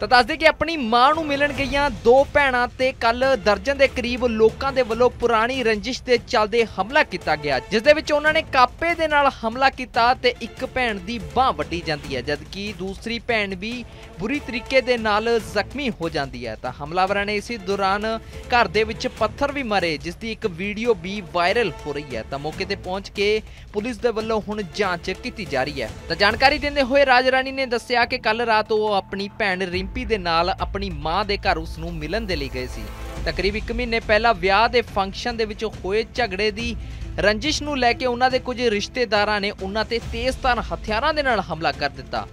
ਤਾਂ ਦੱਸਦੇ ਕਿ ਆਪਣੀ ਮਾਂ ਨੂੰ ਮਿਲਣ ਗਈਆਂ ਦੋ ਭੈਣਾਂ ਤੇ ਕੱਲ ਦਰਜਨ ਦੇ ਕਰੀਬ ਲੋਕਾਂ ਦੇ ਵੱਲੋਂ ਪੁਰਾਣੀ ਰੰਜਿਸ਼ ਦੇ ਚੱਲਦੇ ਹਮਲਾ ਕੀਤਾ ਗਿਆ, ਜਿਸ ਦੇ ਵਿੱਚ ਉਹਨਾਂ ਨੇ ਕਾਪੇ ਦੇ ਨਾਲ ਹਮਲਾ ਕੀਤਾ ਤੇ ਇੱਕ ਭੈਣ ਦੀ ਬਾਹ ਵੱਢੀ ਜਾਂਦੀ ਹੈ, ਜਦਕਿ ਦੂਸਰੀ ਭੈਣ ਵੀ ਬੁਰੀ ਤਰੀਕੇ ਦੇ ਨਾਲ ਜ਼ਖਮੀ ਹੋ ਜਾਂਦੀ ਹੈ। ਤਾਂ ਹਮਲਾਵਰਾਂ ਨੇ ਇਸੇ ਦੌਰਾਨ ਘਰ ਦੇ ਵਿੱਚ ਪੱਥਰ ਵੀ ਮਾਰੇ, ਜਿਸ ਦੀ ਇੱਕ ਵੀਡੀਓ ਵੀ ਵਾਇਰਲ ਹੋ ਰਹੀ ਹੈ। ਤਾਂ ਮੌਕੇ ਤੇ ਪਹੁੰਚ ਕੇ ਪੁਲਿਸ ਦੇ ਵੱਲੋਂ ਹੁਣ ਜਾਂਚ ਕੀਤੀ ਜਾ ਰਹੀ ਹੈ। ਤਾਂ ਜਾਣਕਾਰੀ ਦਿੰਦੇ ਹੋਏ ਰਾਜ ਰਾਣੀ ਨੇ ਦੱਸਿਆ ਕਿ ਕੱਲ ਰਾਤ ਉਹ ਆਪਣੀ ਭੈਣ ਰਿੰਪੀ ਦੇ ਨਾਲ ਆਪਣੀ ਮਾਂ ਦੇ ਘਰ ਉਸ ਨੂੰ ਮਿਲਣ ਦੇ ਲਈ ਗਏ ਸੀ। ਤਕਰੀਬ 1 ਮਹੀਨੇ ਪਹਿਲਾਂ ਵਿਆਹ ਦੇ ਫੰਕਸ਼ਨ ਦੇ ਵਿੱਚ ਹੋਏ ਝਗੜੇ ਦੀ ਰੰਜਿਸ਼ ਨੂੰ ਲੈ ਕੇ ਉਹਨਾਂ ਦੇ ਕੁਝ ਰਿਸ਼ਤੇਦਾਰਾਂ ਨੇ ਉਹਨਾਂ ਤੇ ਤੇਜ਼ਧਾਰ ਹਥਿਆਰਾਂ ਦੇ ਨਾਲ ਹਮਲਾ ਕਰ ਦਿੱਤਾ।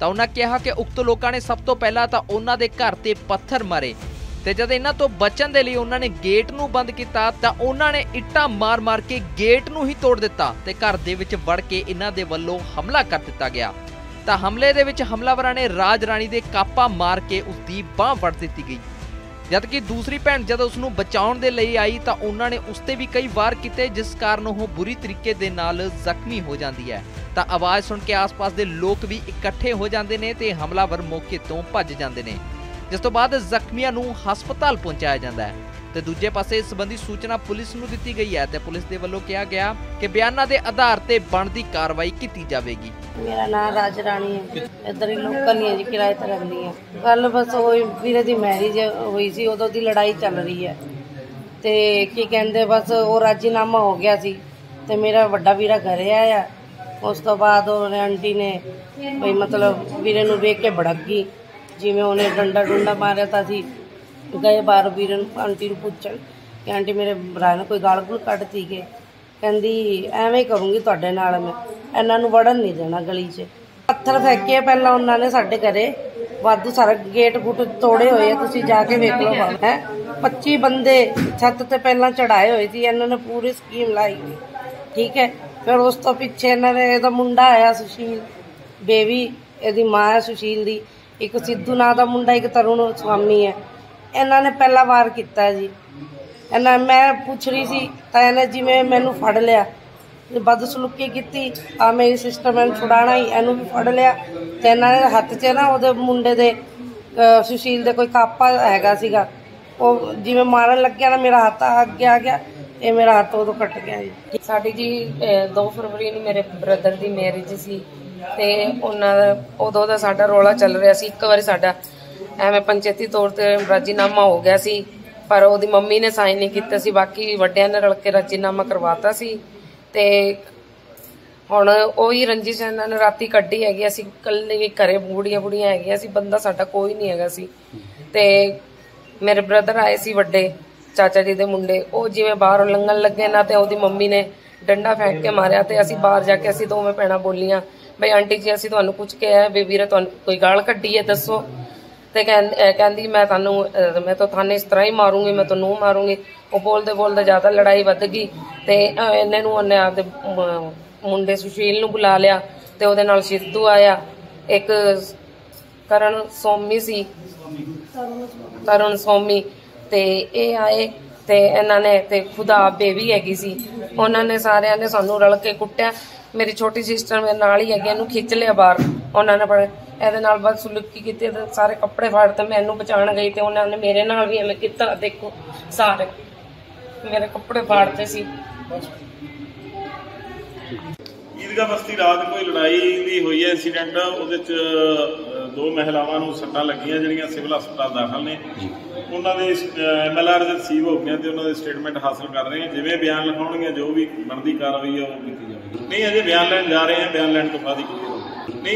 ਤਾਂ ਉਹਨਾਂ ਕਿਹਾ ਕਿ ਉਕਤ ਲੋਕਾਂ ਨੇ ਸਭ ਤੋਂ ਪਹਿਲਾਂ ਤਾਂ ਉਹਨਾਂ ਦੇ ਘਰ ਤੇ ਪੱਥਰ ਮਾਰੇ ਤੇ ਜਦ ਇਹਨਾਂ ਤੋਂ ਬਚਣ ਦੇ ਲਈ ਉਹਨਾਂ ਨੇ ਗੇਟ ਨੂੰ ਬੰਦ ਕੀਤਾ ਤਾਂ ਉਹਨਾਂ ਨੇ ਇੱਟਾਂ ਮਾਰ-ਮਾਰ ਕੇ ਗੇਟ ਨੂੰ ਹੀ ਤੋੜ ਦਿੱਤਾ ਤੇ ਘਰ ਦੇ ਵਿੱਚ ਵੜ ਕੇ ਇਹਨਾਂ ਦੇ ਵੱਲੋਂ ਹਮਲਾ ਕਰ ਦਿੱਤਾ ਗਿਆ। ਤਾਂ ਹਮਲੇ ਦੇ ਵਿੱਚ ਹਮਲਾਵਰਾਂ ਨੇ ਰਾਜ ਰਾਣੀ ਦੇ ਕਾਪਾ ਮਾਰ ਕੇ ਉਸ ਦੀ ਬਾਹ ਵੱਢ ਦਿੱਤੀ ਗਈ। ਜਦਕਿ ਦੂਸਰੀ ਭੈਣ ਜਦ ਉਸ ਨੂੰ ਬਚਾਉਣ ਦੇ ਲਈ ਆਈ ਤਾਂ ਉਹਨਾਂ ਨੇ ਉਸ ਤੇ ਵੀ ਕਈ ਵਾਰ ਕੀਤੇ, ਜਿਸ ਕਾਰਨ ਉਹ ਬੁਰੀ ਤਰੀਕੇ ਦੇ ਨਾਲ ਜ਼ਖਮੀ ਹੋ ਜਾਂਦੀ ਹੈ। ਤਾਂ ਆਵਾਜ਼ ਸੁਣ ਕੇ ਆਸ-ਪਾਸ ਦੇ ਲੋਕ ਵੀ ਇਕੱਠੇ ਹੋ ਜਾਂਦੇ ਨੇ ਤੇ ਹਮਲਾਵਰ ਮੌਕੇ ਤੋਂ ਭੱਜ ਜਾਂਦੇ ਨੇ। ਜਿਸ ਤੋਂ ਬਾਅਦ ਜ਼ਖਮੀਆਂ ਨੂੰ ਹਸਪਤਾਲ ਪਹੁੰਚਾਇਆ ਜਾਂਦਾ ਹੈ। ਤੇ ਦੂਜੇ ਪਾਸੇ ਇਸ ਸੰਬੰਧੀ ਸੂਚਨਾ ਪੁਲਿਸ ਨੂੰ ਦਿੱਤੀ ਗਈ ਹੈ ਤੇ ਪੁਲਿਸ ਦੇ ਵੱਲੋਂ ਕਿਹਾ ਗਿਆ ਕਿ ਬਿਆਨਾਂ ਦੇ ਆਧਾਰ ਤੇ ਬਣਦੀ ਕਾਰਵਾਈ ਕੀਤੀ ਜਾਵੇਗੀ। ਮੇਰਾ ਨਾਮ ਰਾਜ ਰਾਣੀ ਹੈ। ਇੱਧਰ ਹੀ ਲੋਕਲ ਹੀ ਹੈ ਜੀ ਕਿਰਾਏ ਤੇ ਰਹਿੰਦੀ ਹੈ। ਕੱਲ ਬਸ ਉਹ ਵੀਰੇ ਦੀ ਮੈਰਿਜ ਹੋਈ ਸੀ, ਉਦੋਂ ਦੀ ਲੜਾਈ ਚੱਲ ਰਹੀ ਹੈ। ਤੇ ਕੀ ਕਹਿੰਦੇ, ਬਸ ਉਹ ਰਾਜੀਨਾਮਾ ਹੋ ਗਿਆ ਸੀ ਤੇ ਮੇਰਾ ਵੱਡਾ ਵੀਰਾ ਘਰੇ ਆਇਆ। ਉਸ ਤੋਂ ਬਾਅਦ ਉਹ ਆਂਟੀ ਨੇ ਕੋਈ ਮਤਲਬ ਵੀਰੇ ਨੂੰ ਵੇਖ ਕੇ ਭੜਕ ਗਈ। ਜਿਵੇਂ ਉਹਨੇ ਡੰਡਾ ਡੁੰਡਾ ਮਾਰਿਆ ਤਾਂ ਸੀ ਗਏ ਬਾਰ ਵੀਰੇ ਨੂੰ, ਆਂਟੀ ਨੂੰ ਪੁੱਛਣ ਕਿ ਆਂਟੀ ਮੇਰੇ ਭਰਾ ਨੇ ਕੋਈ ਗਾਲ ਗੁਲ ਕੱਢਤੀ ਕਿ ਕਹਿੰਦੀ, ਐਵੇਂ ਕਰੂੰਗੀ ਤੁਹਾਡੇ ਨਾਲ ਮੈਂ। ਇਹਨਾਂ ਨੂੰ ਵੜਨ ਨਹੀਂ ਦੇਣਾ ਗਲੀ 'ਚ। ਪੱਥਰ ਫੇਕੇ ਪਹਿਲਾਂ ਉਹਨਾਂ ਨੇ ਸਾਡੇ ਘਰੇ। ਵਾਧੂ ਸਾਰਾ ਗੇਟ ਗੁੱਟ ਤੋੜੇ ਹੋਏ ਆ, ਤੁਸੀਂ ਜਾ ਕੇ ਵੇਖ ਲਓ ਹੈ? 25 ਬੰਦੇ ਛੱਤ ਤੇ ਪਹਿਲਾਂ ਚੜਾਏ ਹੋਏ ਸੀ, ਇਹਨਾਂ ਨੇ ਪੂਰੀ ਸਕੀਮ ਲਾਈ ਹੋਈ। ਠੀਕ ਹੈ? ਫਿਰ ਉਸ ਤੋਂ ਪਿੱਛੇ ਇਹਨਾਂ ਨੇ, ਇਹਦਾ ਮੁੰਡਾ ਆਇਆ ਸੁਸ਼ੀਲ। ਬੇਬੀ, ਇਹਦੀ ਮਾਂ ਹੈ ਸੁਸ਼ੀਲ ਦੀ। ਇੱਕ ਸਿੱਧੂ ਨਾਂ ਦਾ ਮੁੰਡਾ, ਇੱਕ ਤਰੁਣ ਸਵਾਮੀ ਹੈ। ਇਹਨਾਂ ਨੇ ਪਹਿਲਾ ਵਾਰ ਕੀਤਾ ਜੀ। ਇਹਨਾਂ ਮੈਂ ਪੁੱਛ ਰਹੀ ਸੀ, ਤਾਂ ਇਹਨੇ ਜਿਵੇਂ ਮੈਨੂੰ ਫੜ ਲਿਆ। ਬਦਸਲੂਕੀ ਕੀਤੀ ਆ ਮੇਰੀ ਸਿਸਟਰ ਮੈਨੂੰ ਛੁਡਾਣਾ ਹੀ, ਇਹਨੂੰ ਵੀ ਫੜ ਲਿਆ। ਤੇ ਇਹਨਾਂ ਨੇ ਹੱਥ 'ਚ ਨਾ ਉਹਦੇ ਮੁੰਡੇ ਦੇ ਸੁਸ਼ੀਲ ਦੇ ਕੋਈ ਕਾਪਾ ਹੈਗਾ ਸੀਗਾ। ਉਹ ਜਿਵੇਂ ਮਾਰਨ ਲੱਗਿਆ ਨਾ, ਮੇਰਾ ਹੱਥ ਅੱਗੇ ਆ ਗਿਆ, ਇਹ ਮੇਰਾ ਹੱਥ ਉਦੋਂ ਕੱਟ ਗਿਆ ਜੀ। ਸਾਡੀ ਜੀ 2 ਫਰਵਰੀ ਨੂੰ ਮੇਰੇ ਬ੍ਰਦਰ ਦੀ ਮੈਰਿਜ ਸੀ। ਤੇ ਉਹਨਾਂ ਦਾ ਉਦੋਂ ਦਾ ਸਾਡਾ ਰੋਲਾ ਚੱਲ ਰਿਹਾ ਸੀ। ਇੱਕ ਵਾਰੀ ਸਾਡਾ ਐਵੇਂ ਪੰਚਾਇਤੀ ਤੌਰ ਤੇ ਰਾਜੀਨਾਮਾ ਹੋ ਗਿਆ ਸੀ, ਪਰ ਉਹਦੀ ਮੰਮੀ ਨੇ ਸਾਈਨ ਨਹੀਂ ਕੀਤਾ ਸੀ, ਬਾਕੀ ਵੱਡਿਆਂ ਨੇ ਰਲ ਕੇ ਰਾਜੀਨਾਮਾ ਕਰਵਾਤਾ ਸੀ। ਤੇ ਹੁਣ ਉਹੀ ਰੰਜਿਸ਼ ਇਹਨਾਂ ਨੇ ਰਾਤੀ ਕੱਢੀ ਹੈਗੀ, ਅਸੀਂ ਕੱਲੇ ਘਰੇ ਬੂੜੀਆਂ ਬੂੜੀਆਂ ਹੈਗੀਆਂ ਸੀ, ਬੰਦਾ ਸਾਡਾ ਕੋਈ ਨਹੀਂ ਹੈਗਾ ਸੀ। ਤੇ ਮੇਰੇ ਬ੍ਰਦਰ ਆਏ ਸੀ ਵੱਡੇ, ਚਾਚਾ ਜੀ ਦੇ ਮੁੰਡੇ, ਉਹ ਜਿਵੇਂ ਬਾਹਰ ਲੰਘਣ ਲੱਗੇ ਨਾ, ਤੇ ਉਹਦੀ ਮੰਮੀ ਨੇ ਡੰਡਾ ਫੇਂਕ ਕੇ ਮਾਰਿਆ ਤੇ ਅਸੀਂ ਬਾਹਰ ਜਾ ਕੇ ਅਸੀਂ ਦੋਵੇਂ ਭੈਣਾਂ ਬੋਲੀਆਂ, ਬਈ ਆਂਟੀ ਜੀ, ਅਸੀਂ ਤੁਹਾਨੂੰ ਪੁੱਛ ਕਿਹਾ ਆਏ ਵੀਰੇ, ਤੁਹਾਨੂੰ ਕੋਈ ਗਾਲ ਕੱਢੀ ਹੈ, ਦੱਸੋ। ਤੇ ਕਹਿੰ- ਕਹਿੰਦੀ, ਮੈਂ ਤੁਹਾਨੂੰ ਮੈਂ ਤਾਂ ਤੁਹਾਨੂੰ ਇਸ ਤਰ੍ਹਾਂ ਹੀ ਮਾਰੂੰਗੀ, ਮੈਂ ਤੁਹਾਨੂੰ ਮਾਰੂੰਗੀ। ਉਹ ਬੋਲਦੇ ਬੋਲਦੇ ਜ਼ਿਆਦਾ ਲੜਾਈ ਵੱਧ ਗਈ ਤੇ, ਅਹ ਨੂੰ ਉਹਨੇ ਆਪਦੇ ਮੁੰਡੇ ਸੁਸ਼ੀਲ ਨੂੰ ਬੁਲਾ ਲਿਆ ਤੇ ਉਹਦੇ ਨਾਲ ਸਿੱਧੂ ਆਇਆ। ਇੱਕ ਕਰਨ ਸੋਮੀ ਸੀ। ਤਰੁਣ ਸੋਮੀ। ਤੇ ਇਹ ਆਏ ਤੇ ਇਹਨਾਂ ਨੇ ਤੇ ਖੁਦਾ ਬੇਬੀ ਹੈਗੀ ਸੀ। ਉਹਨਾਂ ਨੇ ਸਾਰਿਆਂ ਨੇ ਸਾਨੂੰ ਰਲ ਕੇ ਕੁੱਟਿਆ। ਮੇਰੀ ਛੋਟੀ ਸਿਸਟਰ ਮੇਰੇ ਨਾਲ ਹੀ ਹੈਗੀ, ਇਹਨੂੰ ਖਿੱਚ ਲਿਆ ਬਾਹਰ। ਉਹਨਾਂ ਨੇ ਇਹਦੇ ਨਾਲ ਬਸ ਸੁਲੁਕੀ ਕੀਤੀ ਤੇ ਸਾਰੇ ਕੱਪੜੇ ਫਾੜ ਤੇ ਮੈਨੂੰ ਬਚਾਉਣ ਗਈ ਤੇ ਉਹਨਾਂ ਨੇ ਮੇਰੇ ਨਾਲ ਵੀ ਐਵੇਂ ਕੀਤਾ ਦੇਖੋ ਸਾਰੇ ਮੇਰੇ ਕੱਪੜੇ ਫਾੜਤੇ ਸੀ। ਈਦਗਾ ਬਸਤੀ ਰਾਤ ਕੋਈ ਲੜਾਈ ਦੀ ਹੋਈ ਹੈ ਇਨਸੀਡੈਂਟ ਉਹਦੇ ਚ ਦੋ ਮਹਿਲਾਵਾਂ ਨੂੰ ਸੱਟਾਂ ਲੱਗੀਆਂ ਜਿਹੜੀਆਂ ਸਿਵਲ ਹਸਪਤਾਲ ਦਾਖਲ ਨੇ। ਉਹਨਾਂ ਦੇ ਐਮਐਲਆਰ ਦੇ ਰਿਸੀਵ ਹੋ ਗਏ ਤੇ ਉਹਨਾਂ ਦੇ ਸਟੇਟਮੈਂਟ ਹਾਸਲ ਕਰ ਰਹੇ ਹਾਂ। ਜਿਵੇਂ ਬਿਆਨ ਲਿਖਾਉਣਗੇ ਜੋ ਵੀ ਬਣਦੀ ਕਾਰਵਾਈ ਹੈ ਉਹ ਕੀਤੀ ਜਾਵੇਗੀ। ਨਹੀਂ ਅਜੇ ਬਿਆਨ ਲੈਣ ਜਾ ਰਹੇ ਹਾਂ ਬਿਆਨ ਲੈਣ ਤੋਂ ਬਾਅਦ ਹੀ ਕੀਤੀ ਜਾਵੇਗੀ